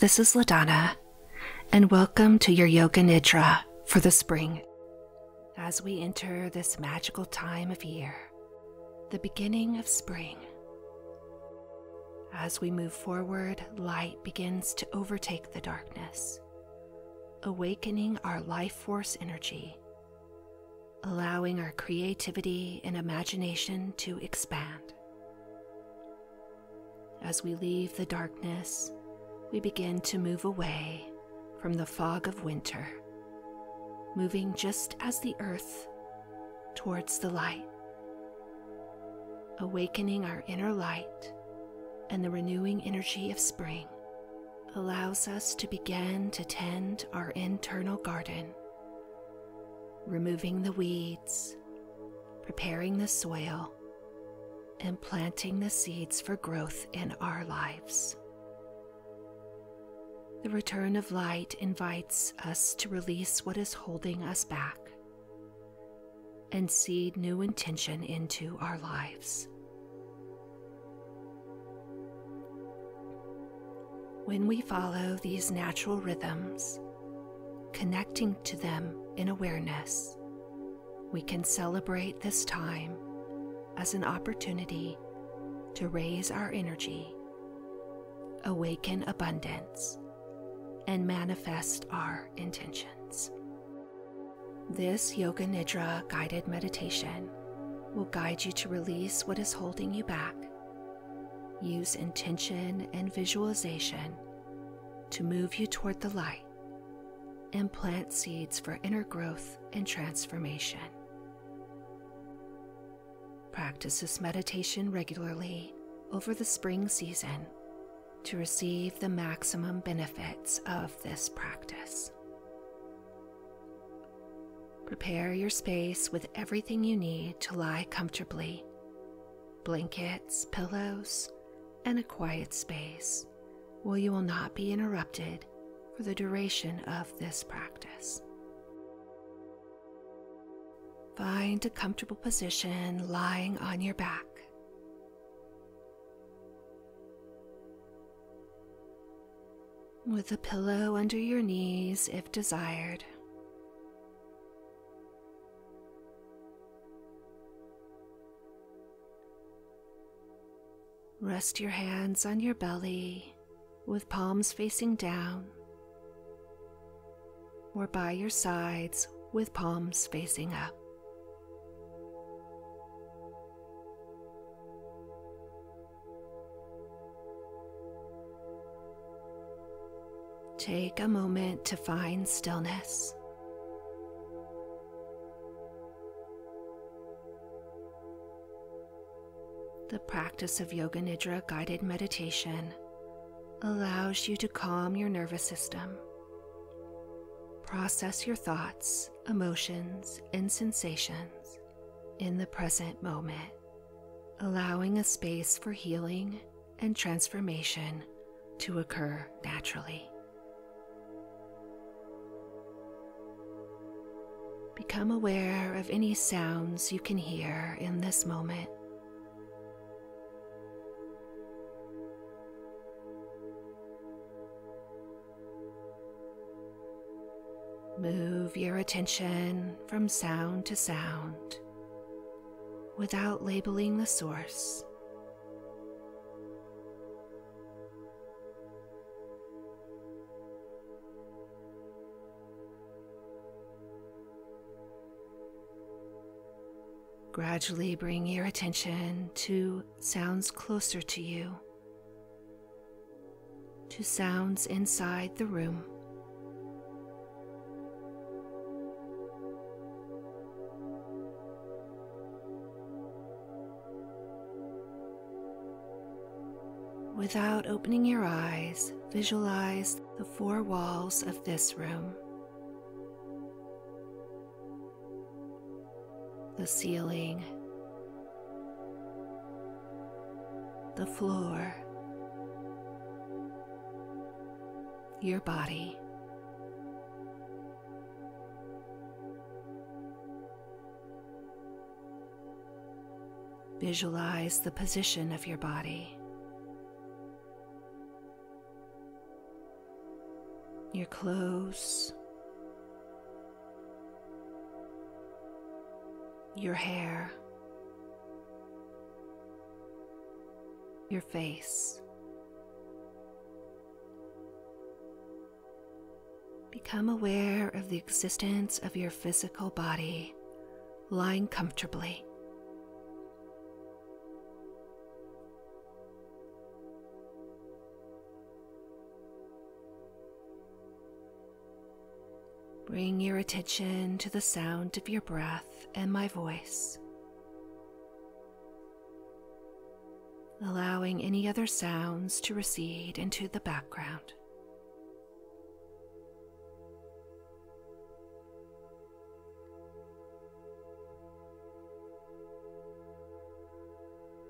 this is LaDonna, and welcome to your Yoga Nidra for the spring. As we enter this magical time of year, the beginning of spring, as we move forward, light begins to overtake the darkness, awakening our life force energy, allowing our creativity and imagination to expand. As we leave the darkness, we begin to move away from the fog of winter, moving just as the earth towards the light, awakening our inner light and the renewing energy of spring allows us to begin to tend our internal garden, removing the weeds, preparing the soil, and planting the seeds for growth in our lives. The return of light invites us to release what is holding us back and seed new intention into our lives. When we follow these natural rhythms, connecting to them in awareness, we can celebrate this time as an opportunity to raise our energy, awaken abundance, and manifest our intentions. This Yoga Nidra guided meditation will guide you to release what is holding you back. Use intention and visualization to move you toward the light and plant seeds for inner growth and transformation. Practice this meditation regularly over the spring season to receive the maximum benefits of this practice. Prepare your space with everything you need to lie comfortably blankets, pillows, and a quiet space where you will not be interrupted for the duration of this practice. Find a comfortable position lying on your back. With a pillow under your knees if desired. Rest your hands on your belly with palms facing down or by your sides with palms facing up. Take a moment to find stillness. The practice of Yoga Nidra guided meditation allows you to calm your nervous system, process your thoughts, emotions, and sensations in the present moment, allowing a space for healing and transformation to occur naturally. Become aware of any sounds you can hear in this moment. Move your attention from sound to sound without labeling the source. Gradually bring your attention to sounds closer to you, to sounds inside the room. Without opening your eyes, visualize the four walls of this room. The ceiling, the floor, your body. Visualize the position of your body. your clothes, your hair, your face. Become aware of the existence of your physical body lying comfortably. Bring your attention to the sound of your breath and my voice, allowing any other sounds to recede into the background.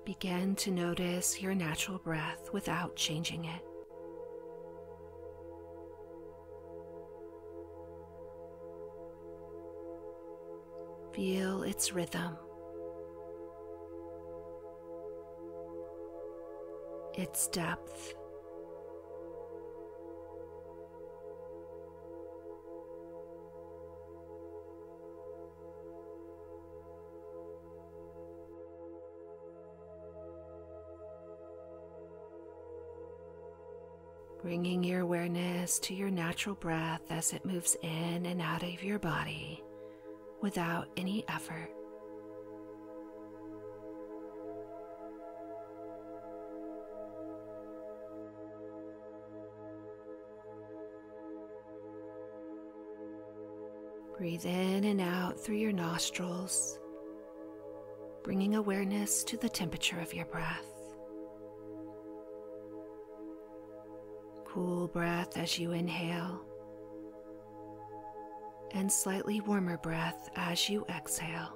Begin to notice your natural breath without changing it. Feel its rhythm, its depth. Bringing your awareness to your natural breath as it moves in and out of your body without any effort. Breathe in and out through your nostrils, bringing awareness to the temperature of your breath. Cool breath as you inhale and slightly warmer breath as you exhale.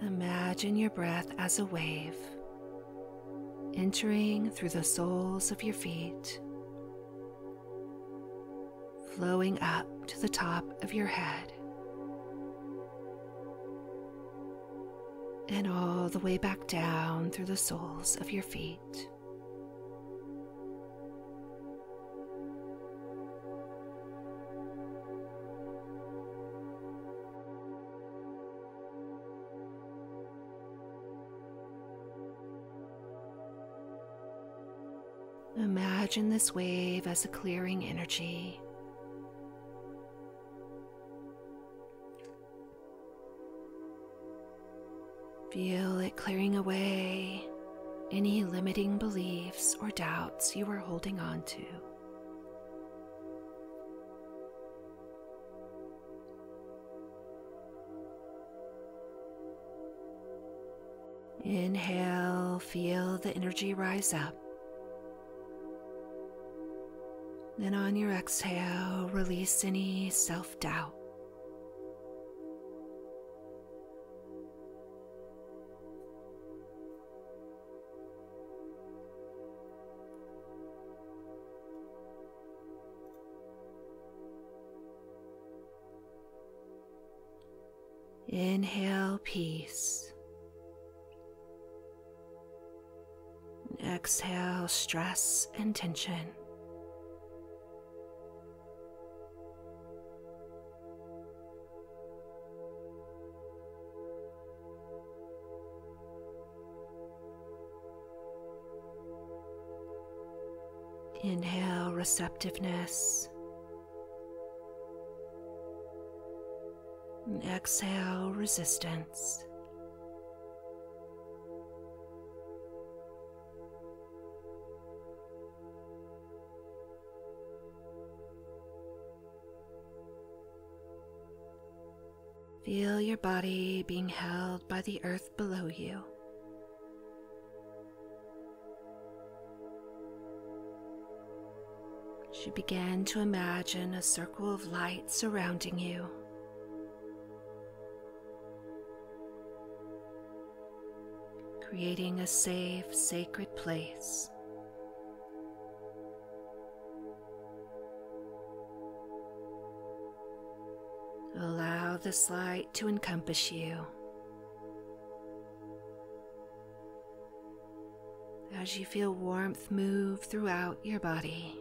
Imagine your breath as a wave entering through the soles of your feet, flowing up to the top of your head. And all the way back down through the soles of your feet. Imagine this wave as a clearing energy Feel it clearing away any limiting beliefs or doubts you are holding on to. Inhale, feel the energy rise up. Then on your exhale, release any self doubt. Inhale peace. Exhale stress and tension. Inhale receptiveness. Exhale resistance. Feel your body being held by the earth below you. As you begin to imagine a circle of light surrounding you. Creating a safe, sacred place. Allow this light to encompass you. As you feel warmth move throughout your body.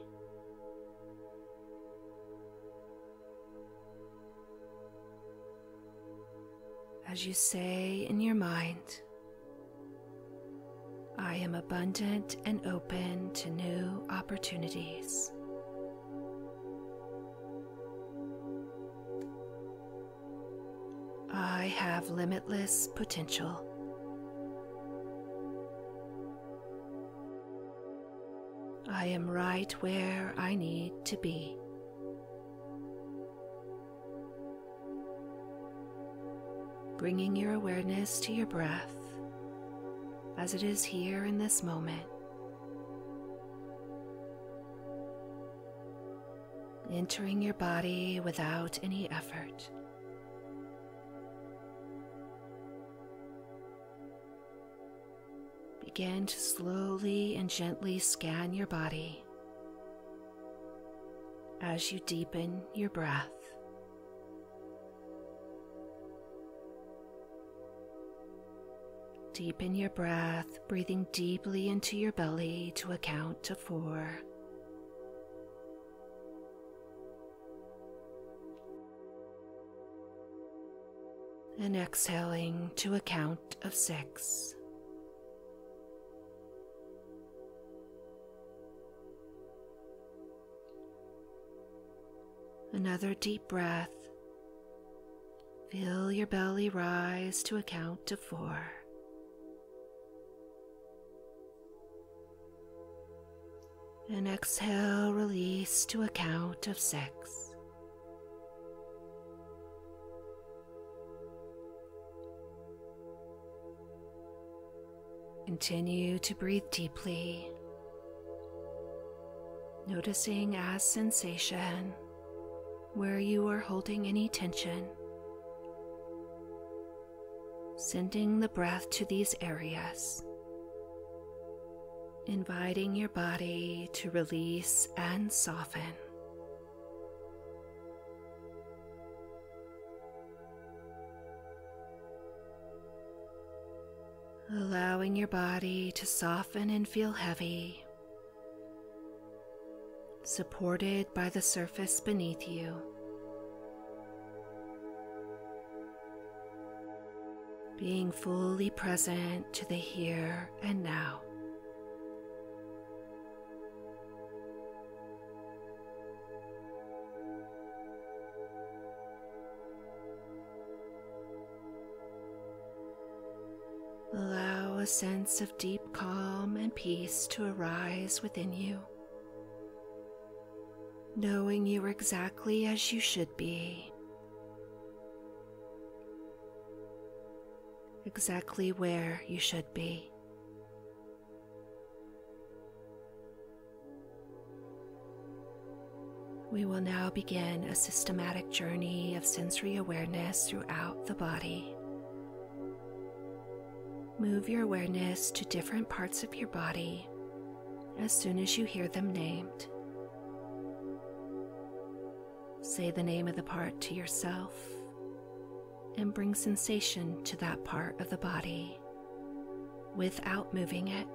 As you say in your mind, I am abundant and open to new opportunities. I have limitless potential. I am right where I need to be. Bringing your awareness to your breath as it is here in this moment. Entering your body without any effort. Begin to slowly and gently scan your body as you deepen your breath. Deepen your breath, breathing deeply into your belly to a count to four. And exhaling to a count of six. Another deep breath. Feel your belly rise to a count of four. And exhale, release to a count of six. Continue to breathe deeply, noticing as sensation where you are holding any tension. Sending the breath to these areas, inviting your body to release and soften. Allowing your body to soften and feel heavy supported by the surface beneath you. Being fully present to the here and now. A sense of deep calm and peace to arise within you knowing you're exactly as you should be, exactly where you should be. We will now begin a systematic journey of sensory awareness throughout the body. Move your awareness to different parts of your body as soon as you hear them named. Say the name of the part to yourself and bring sensation to that part of the body without moving it.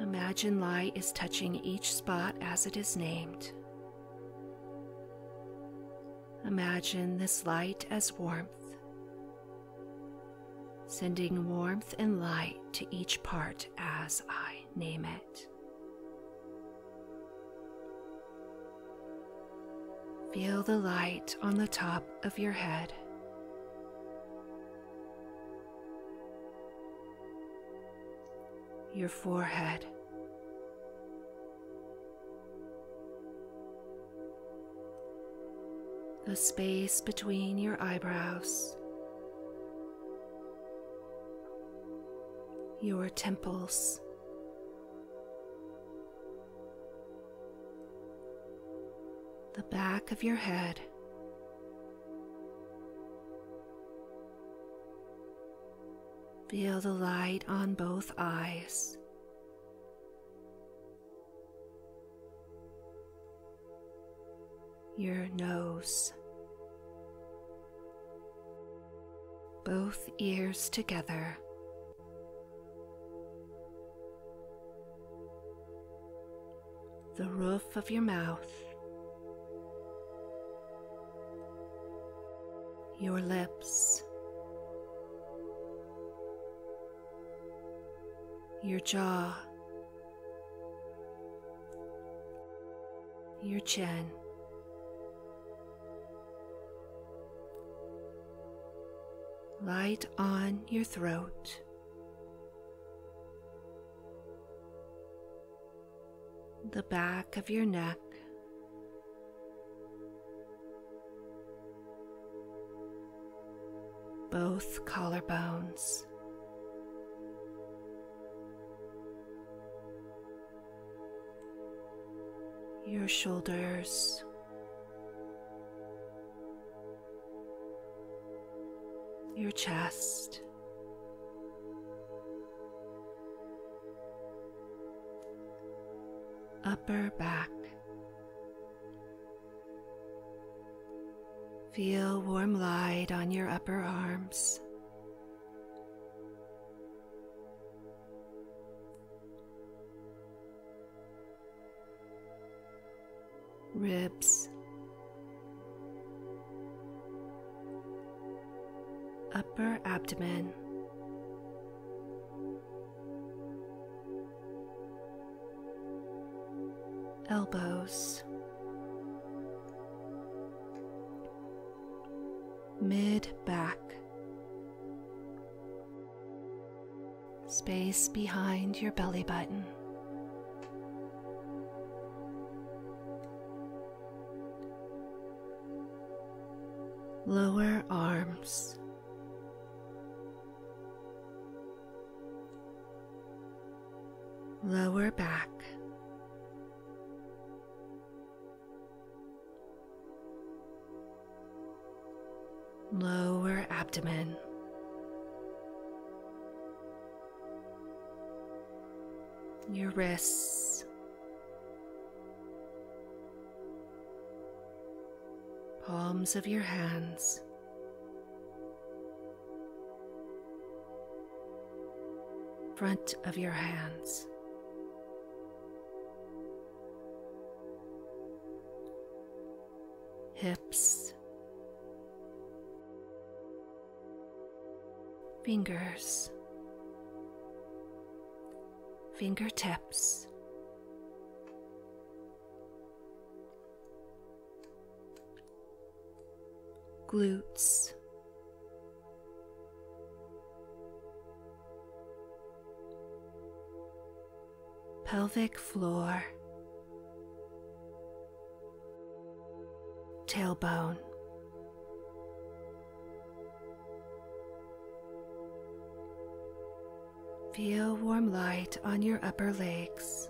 Imagine light is touching each spot as it is named. Imagine this light as warmth, sending warmth and light to each part as I name it. Feel the light on the top of your head. Your forehead. The space between your eyebrows. Your temples. the back of your head. Feel the light on both eyes. your nose, both ears together. The roof of your mouth, your lips, your jaw, your chin. Light on your throat. The back of your neck. Both collarbones. Your shoulders. your chest. Upper back. Feel warm light on your upper arms. Ribs. Your wrists. Palms of your hands. Front of your hands. hips, fingers, fingertips. Glutes, pelvic floor. tailbone. Feel warm light on your upper legs.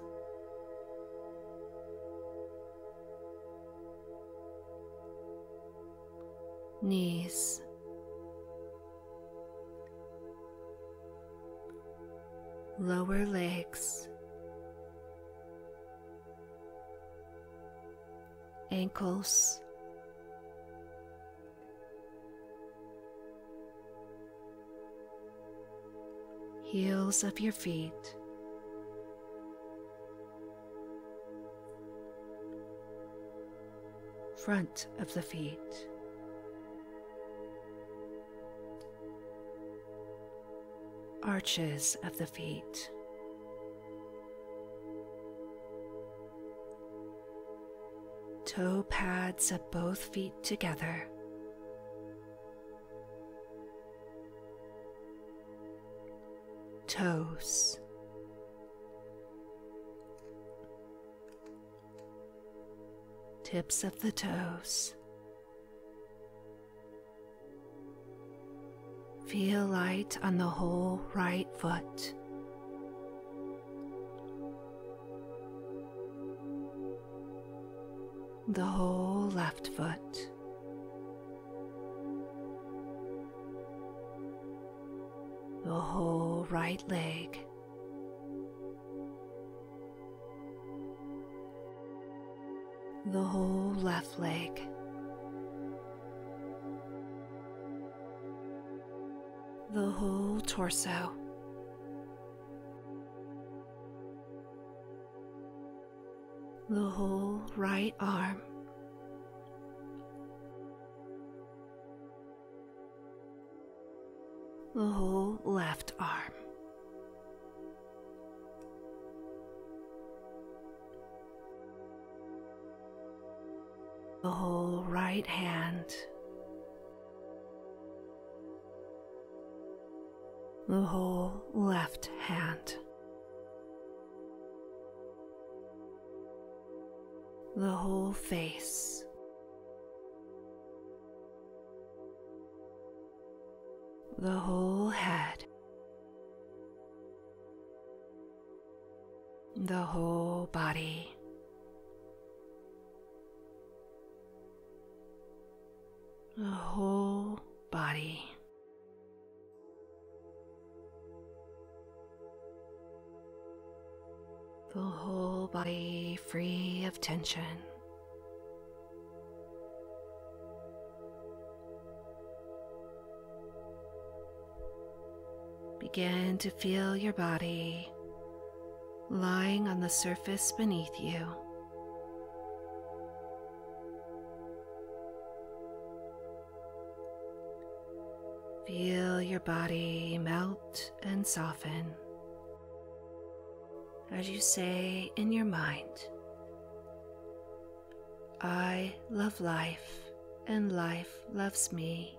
Knees. Lower legs. Ankles. Heels of your feet. Front of the feet. Arches of the feet. Toe pads of both feet together. Toes. Tips of the toes. Feel light on the whole right foot. The whole left foot. Right leg. the whole left leg. The whole torso. The whole right arm. The whole left arm. the whole right hand, the whole left hand, the whole face. The whole head, the whole body. the whole body. The whole body free of tension. Begin to feel your body lying on the surface beneath you. Feel your body melt and soften as you say in your mind, I love life and life loves me.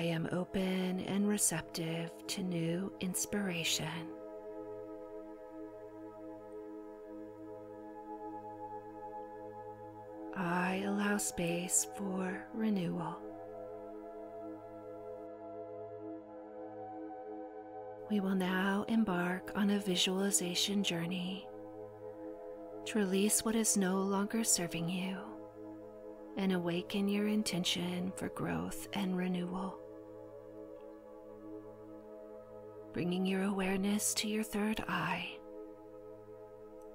I am open and receptive to new inspiration. I allow space for renewal. We will now embark on a visualization journey to release what is no longer serving you and awaken your intention for growth and renewal. Bringing your awareness to your third eye,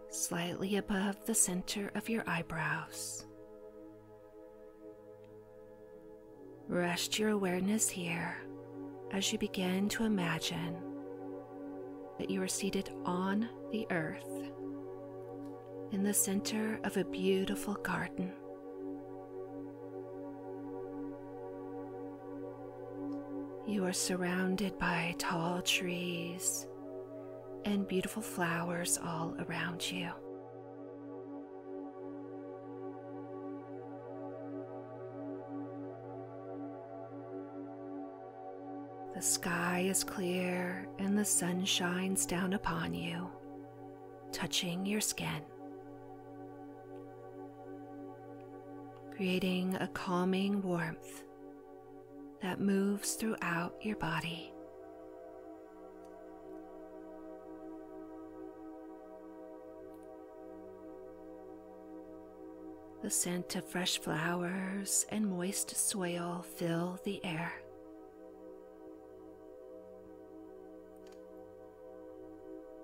slightly above the center of your eyebrows. Rest your awareness here as you begin to imagine that you are seated on the earth in the center of a beautiful garden. You are surrounded by tall trees and beautiful flowers all around you. The sky is clear and the sun shines down upon you, touching your skin, creating a calming warmth that moves throughout your body. The scent of fresh flowers and moist soil fill the air.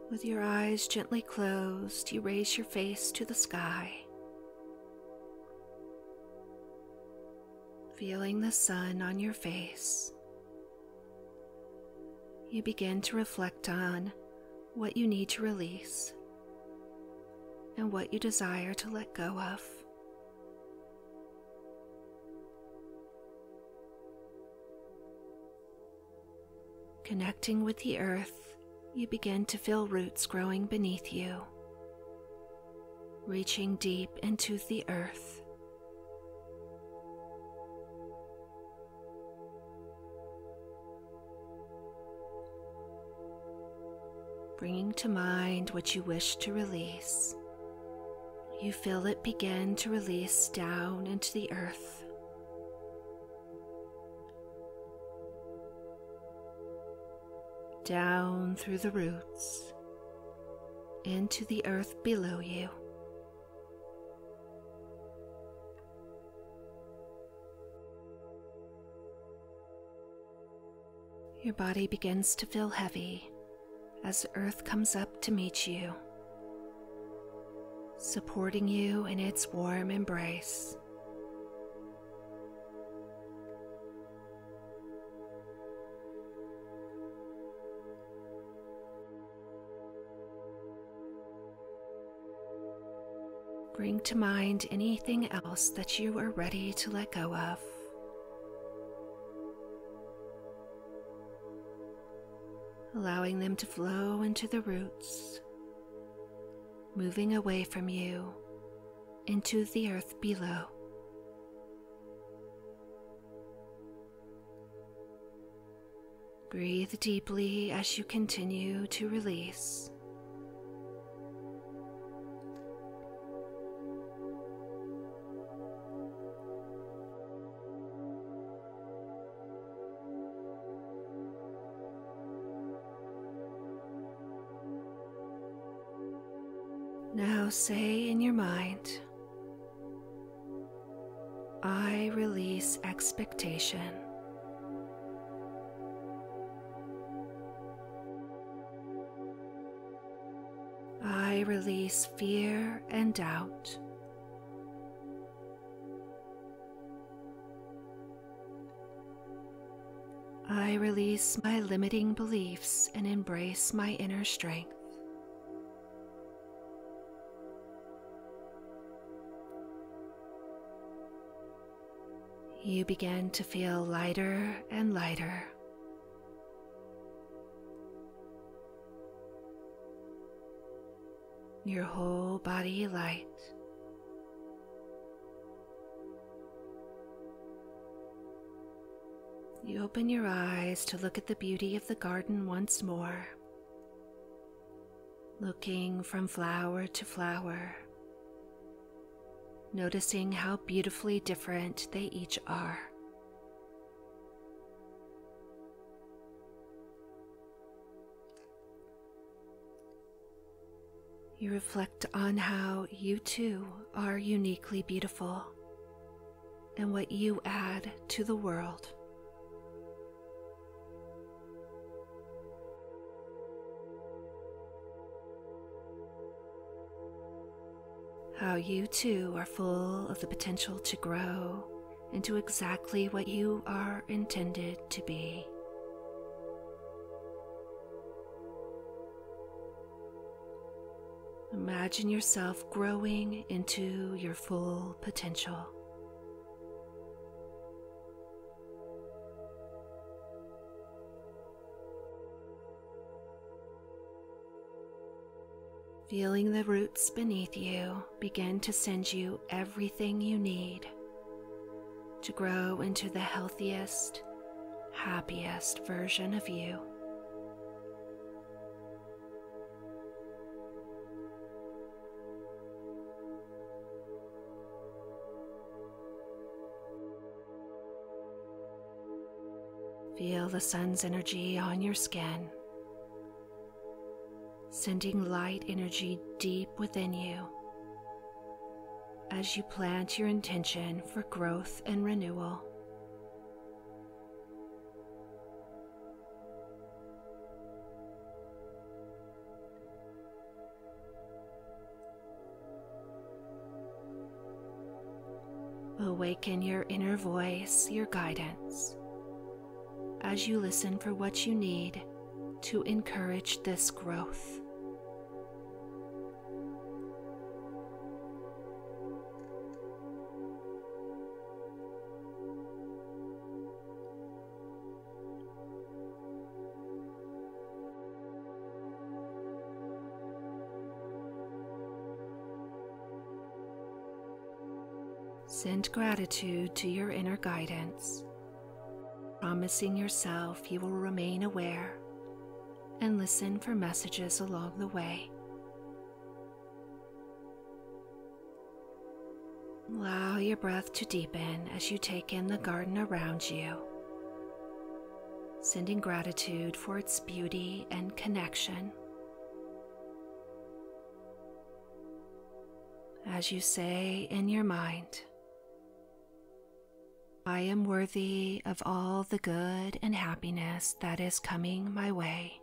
With your eyes gently closed, you raise your face to the sky, feeling the sun on your face. You begin to reflect on what you need to release and what you desire to let go of. Connecting with the earth you begin to feel roots growing beneath you, reaching deep into the earth. Bringing to mind what you wish to release, you feel it begin to release down into the earth. down through the roots into the earth below you. Your body begins to feel heavy as Earth comes up to meet you, supporting you in its warm embrace. Bring to mind anything else that you are ready to let go of. Allowing them to flow into the roots, moving away from you into the earth below. Breathe deeply as you continue to release. Say in your mind, I release expectation. I release fear and doubt. I release my limiting beliefs and embrace my inner strength. You begin to feel lighter and lighter. Your whole body light. You open your eyes to look at the beauty of the garden once more, looking from flower to flower noticing how beautifully different they each are. You reflect on how you too are uniquely beautiful and what you add to the world. How you too are full of the potential to grow into exactly what you are intended to be. Imagine yourself growing into your full potential. Feeling the roots beneath you begin to send you everything you need to grow into the healthiest, happiest version of you. Feel the sun's energy on your skin sending light energy deep within you as you plant your intention for growth and renewal. Awaken your inner voice, your guidance, as you listen for what you need to encourage this growth. Send gratitude to your inner guidance, promising yourself you will remain aware and listen for messages along the way. Allow your breath to deepen as you take in the garden around you, sending gratitude for its beauty and connection. As you say in your mind, I am worthy of all the good and happiness that is coming my way.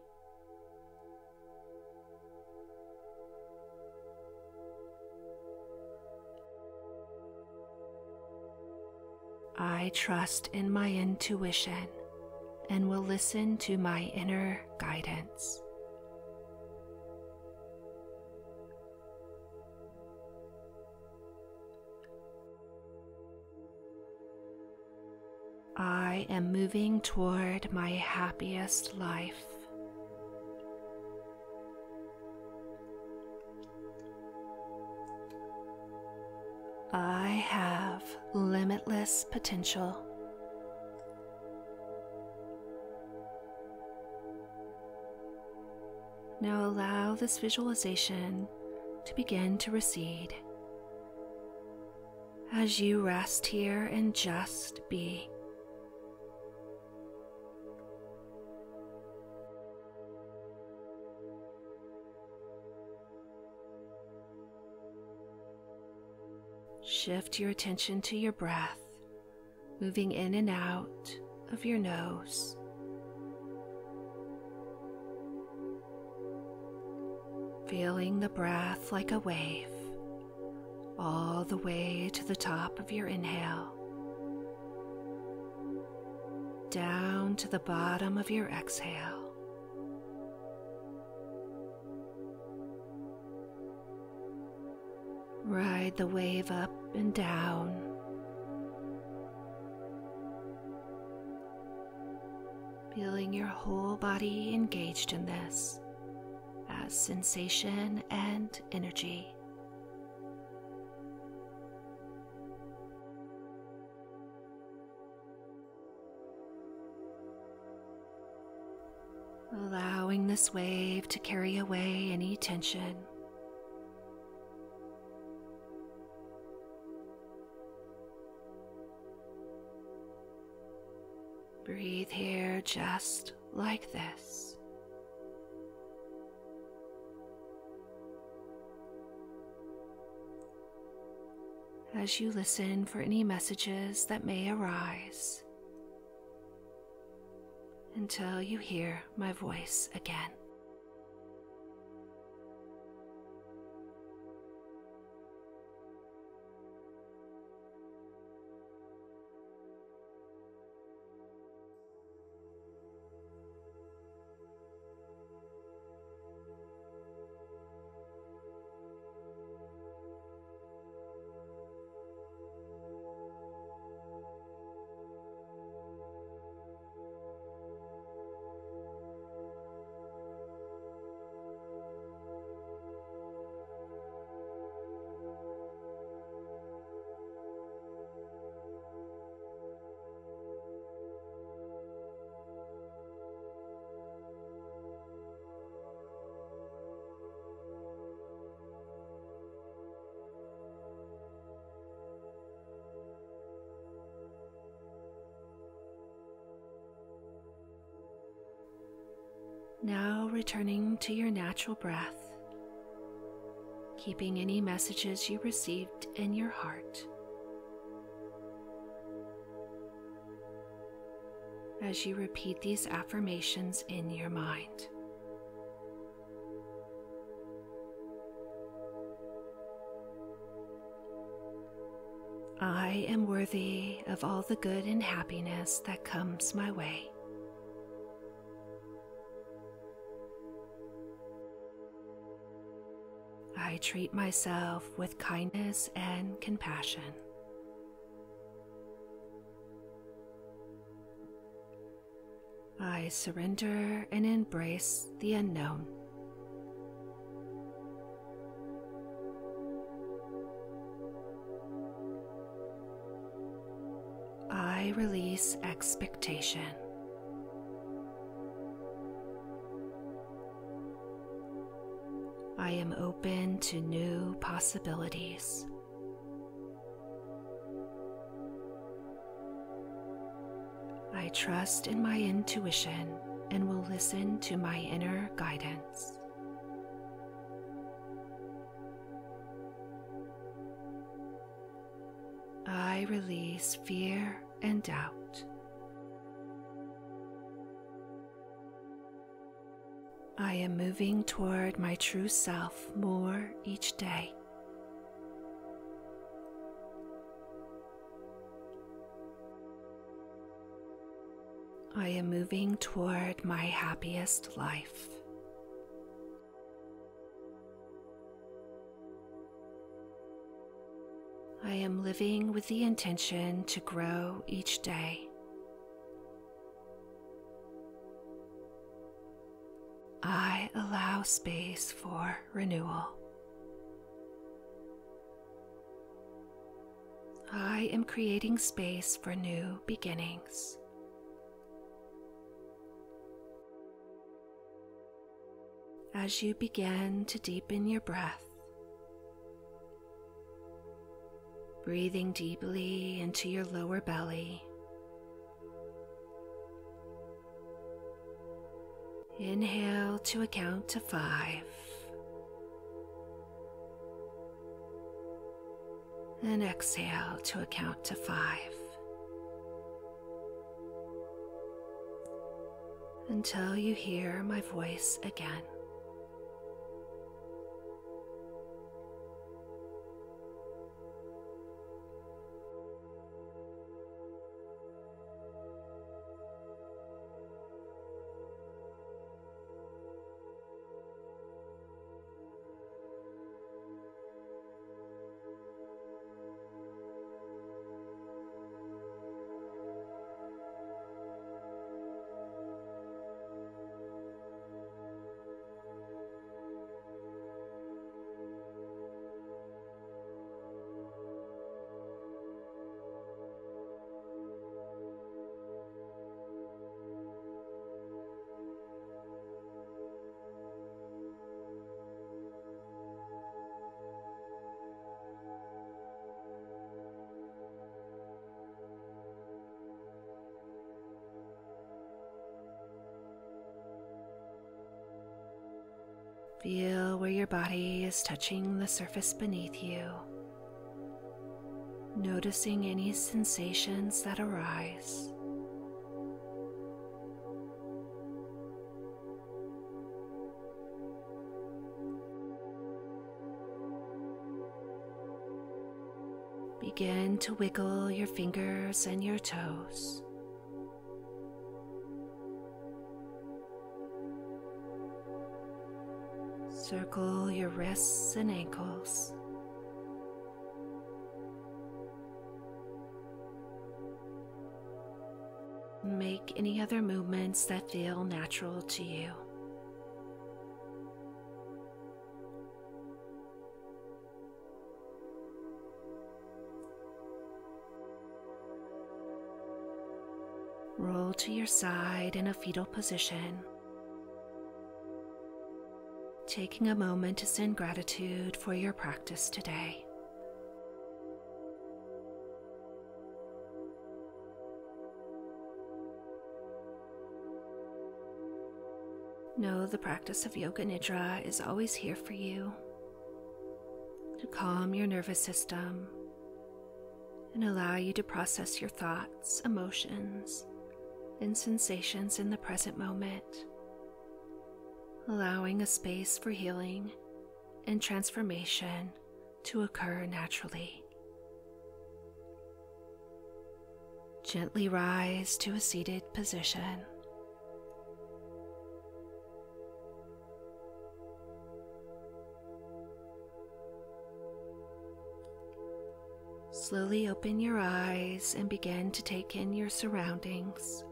I trust in my intuition and will listen to my inner guidance. I am moving toward my happiest life. I have limitless potential. Now allow this visualization to begin to recede as you rest here and just be. Shift your attention to your breath, moving in and out of your nose. Feeling the breath like a wave all the way to the top of your inhale, down to the bottom of your exhale. Ride the wave up and down. Feeling your whole body engaged in this as sensation and energy. Allowing this wave to carry away any tension. Breathe here just like this. As you listen for any messages that may arise until you hear my voice again. Returning to your natural breath, keeping any messages you received in your heart. As you repeat these affirmations in your mind. I am worthy of all the good and happiness that comes my way. I treat myself with kindness and compassion. I surrender and embrace the unknown. I release expectation. Am open to new possibilities. I trust in my intuition and will listen to my inner guidance. I release fear and doubt. I am moving toward my true self more each day. I am moving toward my happiest life. I am living with the intention to grow each day. I allow space for renewal. I am creating space for new beginnings. As you begin to deepen your breath, breathing deeply into your lower belly. Inhale to a count to five. And exhale to a count to five. Until you hear my voice again. Where your body is touching the surface beneath you, noticing any sensations that arise. Begin to wiggle your fingers and your toes. Circle your wrists and ankles. Make any other movements that feel natural to you. Roll to your side in a fetal position taking a moment to send gratitude for your practice today. Know the practice of Yoga Nidra is always here for you to calm your nervous system and allow you to process your thoughts, emotions, and sensations in the present moment allowing a space for healing and transformation to occur naturally. Gently rise to a seated position. Slowly open your eyes and begin to take in your surroundings.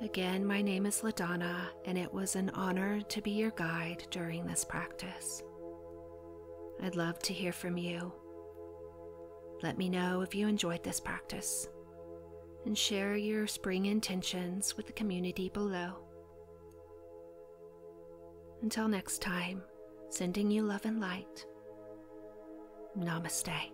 Again, my name is LaDonna, and it was an honor to be your guide during this practice. I'd love to hear from you. Let me know if you enjoyed this practice and share your spring intentions with the community below. Until next time, sending you love and light. Namaste.